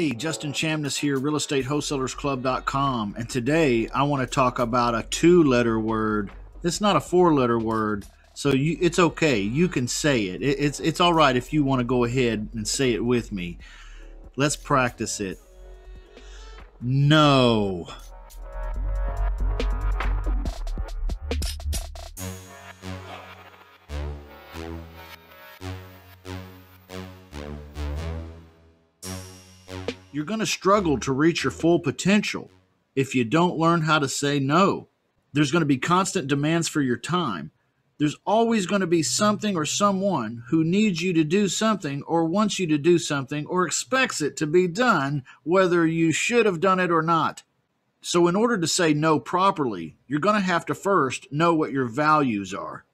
Hey, Justin Chamness here, realestatewholesalersclub.com. And today I want to talk about a two letter word. It's not a four letter word, so you, it's okay. You can say it. it. It's, it's all right if you want to go ahead and say it with me. Let's practice it. No. You're going to struggle to reach your full potential if you don't learn how to say no. There's going to be constant demands for your time. There's always going to be something or someone who needs you to do something or wants you to do something or expects it to be done, whether you should have done it or not. So, in order to say no properly, you're going to have to first know what your values are.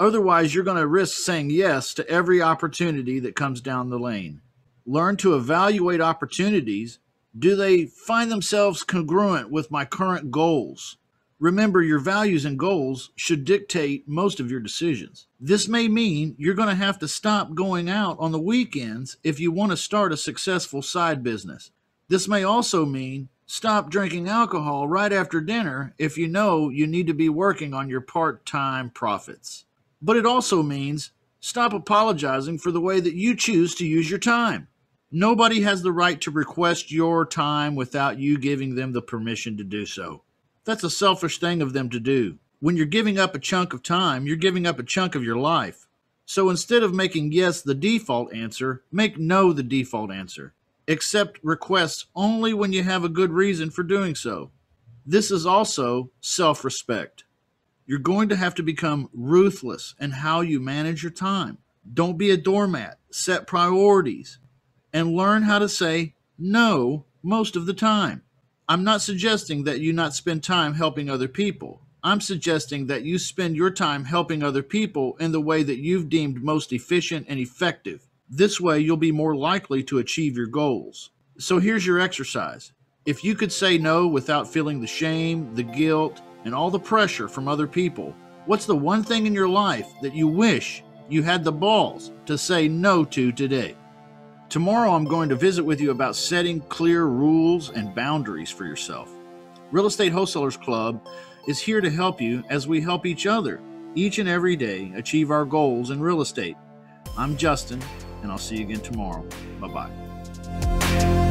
Otherwise, you're going to risk saying yes to every opportunity that comes down the lane learn to evaluate opportunities. Do they find themselves congruent with my current goals? Remember, your values and goals should dictate most of your decisions. This may mean you're going to have to stop going out on the weekends if you want to start a successful side business. This may also mean stop drinking alcohol right after dinner if you know you need to be working on your part time profits. But it also means stop apologizing for the way that you choose to use your time. Nobody has the right to request your time without you giving them the permission to do so. That's a selfish thing of them to do. When you're giving up a chunk of time, you're giving up a chunk of your life. So instead of making yes the default answer, make no the default answer. Accept requests only when you have a good reason for doing so. This is also self respect. You're going to have to become ruthless in how you manage your time. Don't be a doormat. Set priorities and learn how to say no most of the time. I'm not suggesting that you not spend time helping other people. I'm suggesting that you spend your time helping other people in the way that you've deemed most efficient and effective. This way, you'll be more likely to achieve your goals. So here's your exercise. If you could say no without feeling the shame, the guilt, and all the pressure from other people, what's the one thing in your life that you wish you had the balls to say no to today? Tomorrow, I'm going to visit with you about setting clear rules and boundaries for yourself. Real Estate Wholesalers Club is here to help you as we help each other each and every day achieve our goals in real estate. I'm Justin, and I'll see you again tomorrow. Bye bye.